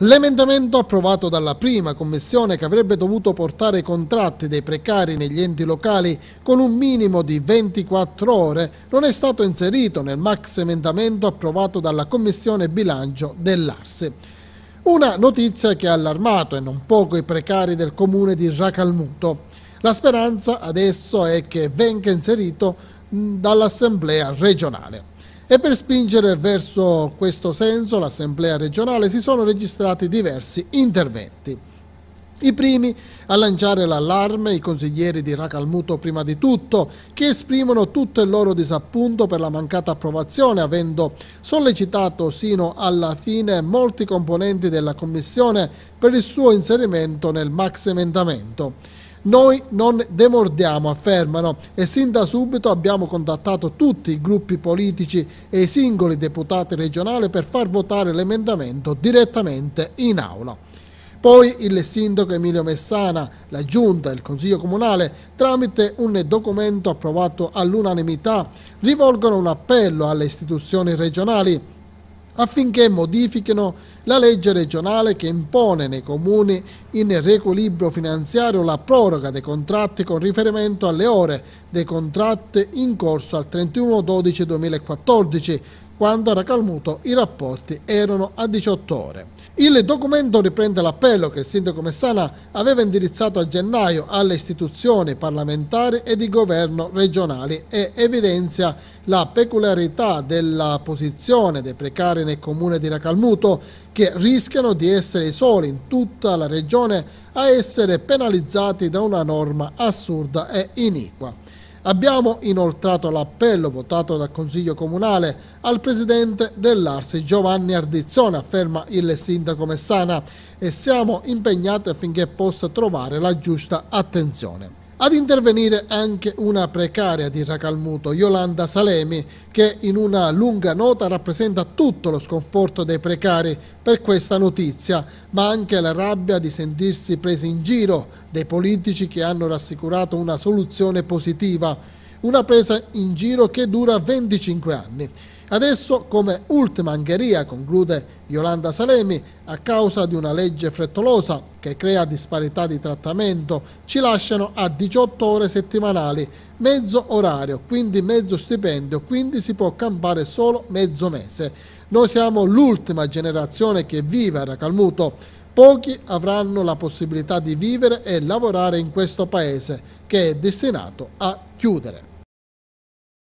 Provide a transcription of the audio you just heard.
L'emendamento approvato dalla prima commissione che avrebbe dovuto portare i contratti dei precari negli enti locali con un minimo di 24 ore non è stato inserito nel max emendamento approvato dalla commissione bilancio dell'Arsi. Una notizia che ha allarmato e non poco i precari del comune di Racalmuto. La speranza adesso è che venga inserito dall'Assemblea regionale. E per spingere verso questo senso l'Assemblea regionale si sono registrati diversi interventi. I primi a lanciare l'allarme, i consiglieri di Racalmuto prima di tutto, che esprimono tutto il loro disappunto per la mancata approvazione, avendo sollecitato sino alla fine molti componenti della Commissione per il suo inserimento nel max emendamento. Noi non demordiamo, affermano, e sin da subito abbiamo contattato tutti i gruppi politici e i singoli deputati regionali per far votare l'emendamento direttamente in aula. Poi il sindaco Emilio Messana, la giunta e il consiglio comunale, tramite un documento approvato all'unanimità, rivolgono un appello alle istituzioni regionali affinché modifichino la legge regionale che impone nei comuni in riequilibrio finanziario la proroga dei contratti con riferimento alle ore dei contratti in corso al 31-12-2014 quando a Racalmuto i rapporti erano a 18 ore. Il documento riprende l'appello che il sindaco Messana aveva indirizzato a gennaio alle istituzioni parlamentari e di governo regionali e evidenzia la peculiarità della posizione dei precari nel comune di Racalmuto che rischiano di essere i soli in tutta la regione a essere penalizzati da una norma assurda e iniqua. Abbiamo inoltrato l'appello votato dal Consiglio Comunale al Presidente dell'Arsi Giovanni Ardizzone, afferma il Sindaco Messana, e siamo impegnati affinché possa trovare la giusta attenzione. Ad intervenire anche una precaria di Racalmuto, Yolanda Salemi, che in una lunga nota rappresenta tutto lo sconforto dei precari per questa notizia, ma anche la rabbia di sentirsi presi in giro dai politici che hanno rassicurato una soluzione positiva, una presa in giro che dura 25 anni. Adesso, come ultima angheria, conclude Yolanda Salemi, a causa di una legge frettolosa che crea disparità di trattamento, ci lasciano a 18 ore settimanali, mezzo orario, quindi mezzo stipendio, quindi si può campare solo mezzo mese. Noi siamo l'ultima generazione che vive a Racalmuto. Pochi avranno la possibilità di vivere e lavorare in questo paese che è destinato a chiudere.